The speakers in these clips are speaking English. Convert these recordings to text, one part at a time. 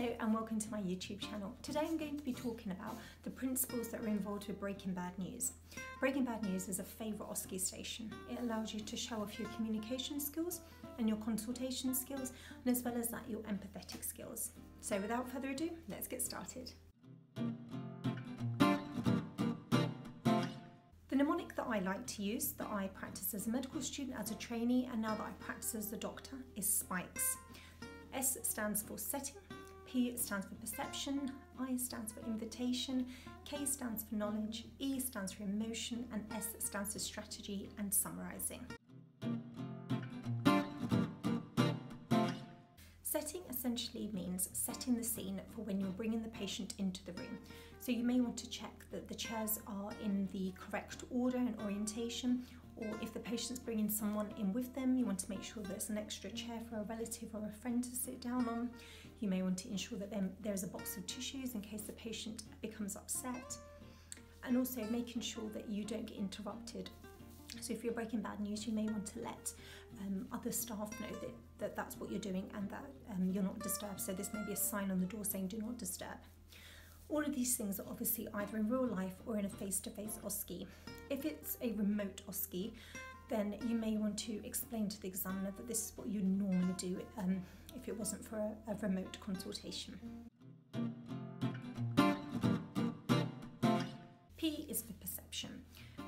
Hello and welcome to my YouTube channel. Today I'm going to be talking about the principles that are involved with breaking bad news. Breaking bad news is a favourite OSCE station. It allows you to show off your communication skills and your consultation skills and as well as that your empathetic skills. So without further ado, let's get started. The mnemonic that I like to use, that I practice as a medical student, as a trainee, and now that I practice as a doctor, is SPIKES. S stands for setting, P stands for perception, I stands for invitation, K stands for knowledge, E stands for emotion, and S stands for strategy and summarising. Setting essentially means setting the scene for when you're bringing the patient into the room. So you may want to check that the chairs are in the correct order and orientation, or if the patient's bringing someone in with them, you want to make sure there's an extra chair for a relative or a friend to sit down on. You may want to ensure that there's a box of tissues in case the patient becomes upset. And also making sure that you don't get interrupted so if you're breaking bad news, you may want to let um, other staff know that, that that's what you're doing and that um, you're not disturbed. So this may be a sign on the door saying do not disturb. All of these things are obviously either in real life or in a face-to-face -face OSCE. If it's a remote OSCE, then you may want to explain to the examiner that this is what you normally do um, if it wasn't for a, a remote consultation. P is for perception.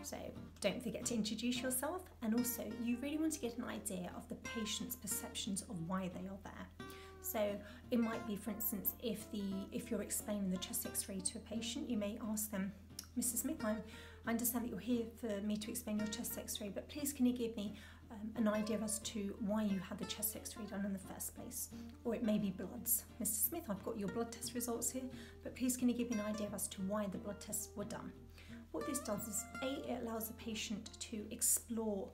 So don't forget to introduce yourself and also you really want to get an idea of the patient's perceptions of why they are there. So it might be, for instance, if the if you're explaining the chest X-ray to a patient, you may ask them, Mrs Smith, I'm, I understand that you're here for me to explain your chest X-ray, but please can you give me um, an idea as to why you had the chest X-ray done in the first place? Or it may be bloods. Mr. Smith, I've got your blood test results here, but please can you give me an idea as to why the blood tests were done? What this does is A, it allows the patient to explore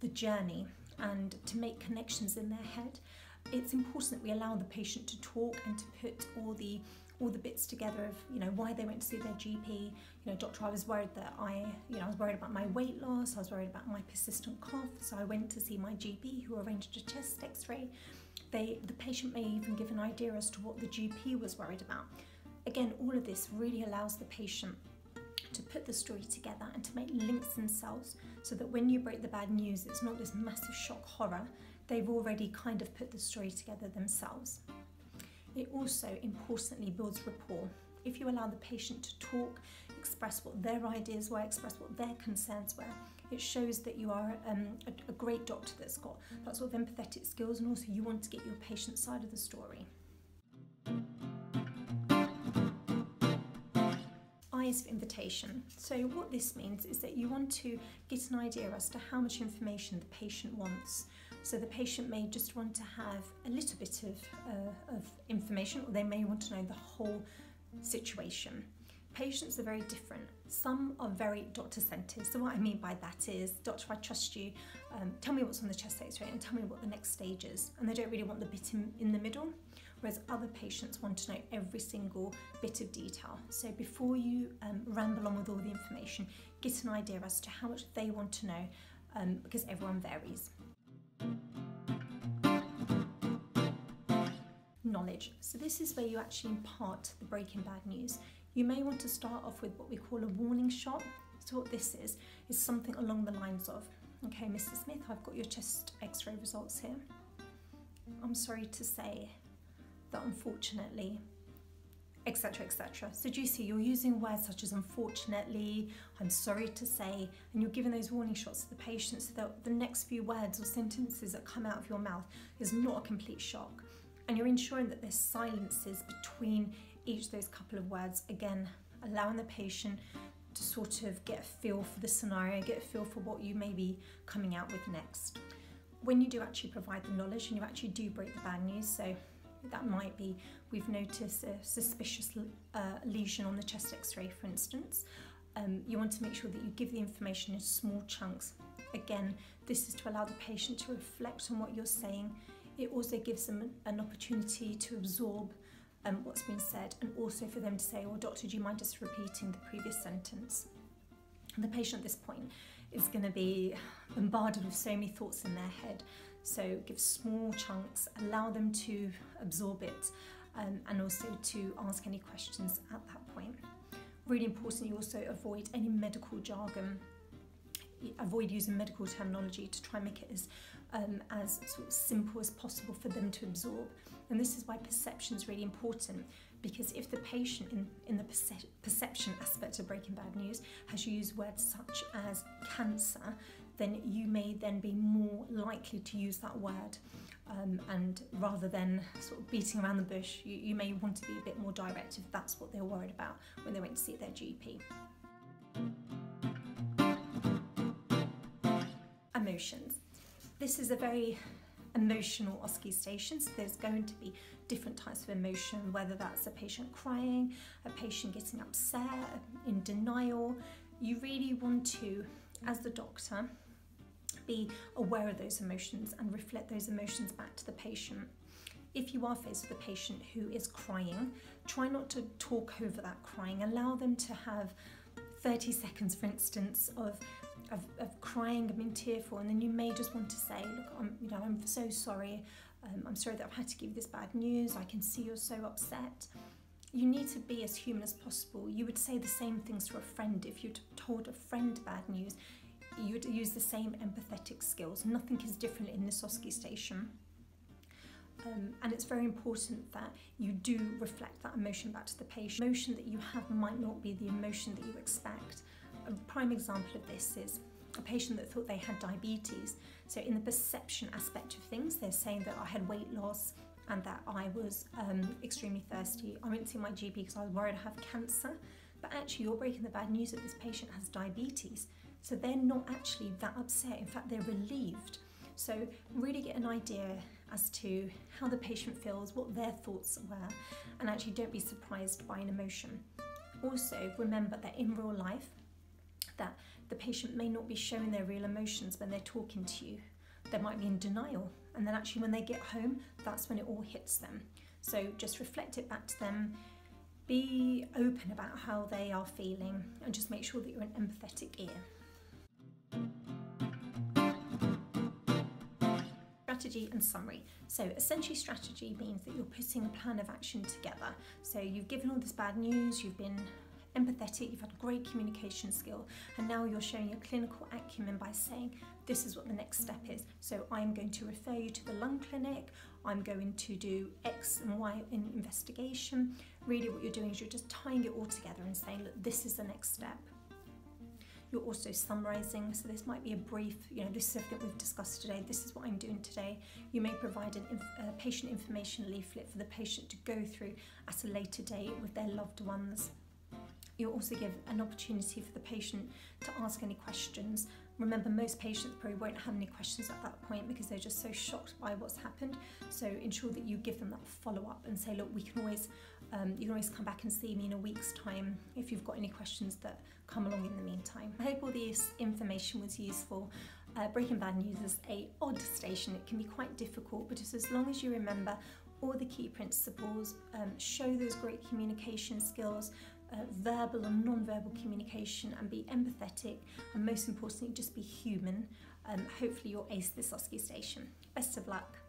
the journey and to make connections in their head. It's important that we allow the patient to talk and to put all the all the bits together of you know why they went to see their GP. You know, doctor, I was worried that I you know I was worried about my weight loss. I was worried about my persistent cough, so I went to see my GP who arranged a chest X-ray. They the patient may even give an idea as to what the GP was worried about. Again, all of this really allows the patient to put the story together and to make links themselves so that when you break the bad news, it's not this massive shock horror. They've already kind of put the story together themselves. It also importantly builds rapport. If you allow the patient to talk, express what their ideas were, express what their concerns were, it shows that you are um, a, a great doctor that's got that sort of empathetic skills and also you want to get your patient's side of the story. eyes for invitation. So what this means is that you want to get an idea as to how much information the patient wants. So the patient may just want to have a little bit of, uh, of information or they may want to know the whole situation. Patients are very different. Some are very doctor-centered. So what I mean by that is, doctor, I trust you. Um, tell me what's on the chest X-ray and tell me what the next stage is. And they don't really want the bit in, in the middle whereas other patients want to know every single bit of detail. So before you um, ramble on with all the information, get an idea as to how much they want to know um, because everyone varies. Knowledge. So this is where you actually impart the breaking bad news. You may want to start off with what we call a warning shot. So what this is, is something along the lines of, okay, Mr. Smith, I've got your chest x-ray results here. I'm sorry to say that unfortunately etc etc so do you see you're using words such as unfortunately i'm sorry to say and you're giving those warning shots to the patient so that the next few words or sentences that come out of your mouth is not a complete shock. And you're ensuring that there's silences between each of those couple of words again allowing the patient to sort of get a feel for the scenario get a feel for what you may be coming out with next. When you do actually provide the knowledge and you actually do break the bad news so that might be we've noticed a suspicious uh, lesion on the chest x-ray for instance. Um, you want to make sure that you give the information in small chunks. Again, this is to allow the patient to reflect on what you're saying. It also gives them an opportunity to absorb um, what's been said and also for them to say, oh doctor, do you mind just repeating the previous sentence? And the patient at this point is going to be bombarded with so many thoughts in their head. So give small chunks, allow them to absorb it, um, and also to ask any questions at that point. Really important you also avoid any medical jargon avoid using medical terminology to try and make it as um, as sort of simple as possible for them to absorb. And this is why perception is really important because if the patient in, in the perce perception aspect of Breaking Bad News has used words such as cancer, then you may then be more likely to use that word. Um, and rather than sort of beating around the bush, you, you may want to be a bit more direct if that's what they're worried about when they went to see their GP. Emotions. This is a very emotional OSCE station, so there's going to be emotion, whether that's a patient crying, a patient getting upset, in denial. You really want to, as the doctor, be aware of those emotions and reflect those emotions back to the patient. If you are faced with a patient who is crying, try not to talk over that crying. Allow them to have 30 seconds, for instance, of of, of crying and being tearful, and then you may just want to say, look, I'm, you know, I'm so sorry. Um, I'm sorry that I've had to give you this bad news. I can see you're so upset. You need to be as human as possible. You would say the same things to a friend if you'd told a friend bad news. You would use the same empathetic skills. Nothing is different in the OSCE station. Um, and it's very important that you do reflect that emotion back to the patient. The emotion that you have might not be the emotion that you expect a prime example of this is patient that thought they had diabetes. So in the perception aspect of things, they're saying that I had weight loss and that I was um, extremely thirsty. I went to see my GP because I was worried I have cancer. But actually, you're breaking the bad news that this patient has diabetes. So they're not actually that upset. In fact, they're relieved. So really get an idea as to how the patient feels, what their thoughts were, and actually don't be surprised by an emotion. Also, remember that in real life, that the patient may not be showing their real emotions when they're talking to you. They might be in denial, and then actually, when they get home, that's when it all hits them. So just reflect it back to them. Be open about how they are feeling, and just make sure that you're an empathetic ear. strategy and summary. So essentially strategy means that you're putting a plan of action together. So you've given all this bad news, you've been empathetic, you've had great communication skill, and now you're showing your clinical acumen by saying, this is what the next step is. So I'm going to refer you to the lung clinic, I'm going to do X and Y in investigation. Really what you're doing is you're just tying it all together and saying, look, this is the next step. You're also summarizing, so this might be a brief, you know, this is everything we've discussed today, this is what I'm doing today. You may provide a inf patient information leaflet for the patient to go through at a later date with their loved ones. You also give an opportunity for the patient to ask any questions. Remember, most patients probably won't have any questions at that point because they're just so shocked by what's happened. So ensure that you give them that follow up and say, look, we can always, um, you can always come back and see me in a week's time if you've got any questions that come along in the meantime. I hope all this information was useful. Uh, Breaking Bad News is a odd station. It can be quite difficult, but just as long as you remember all the key principles, um, show those great communication skills, uh, verbal and non-verbal communication and be empathetic and most importantly just be human. Um, hopefully you'll ace this Oski station. Best of luck.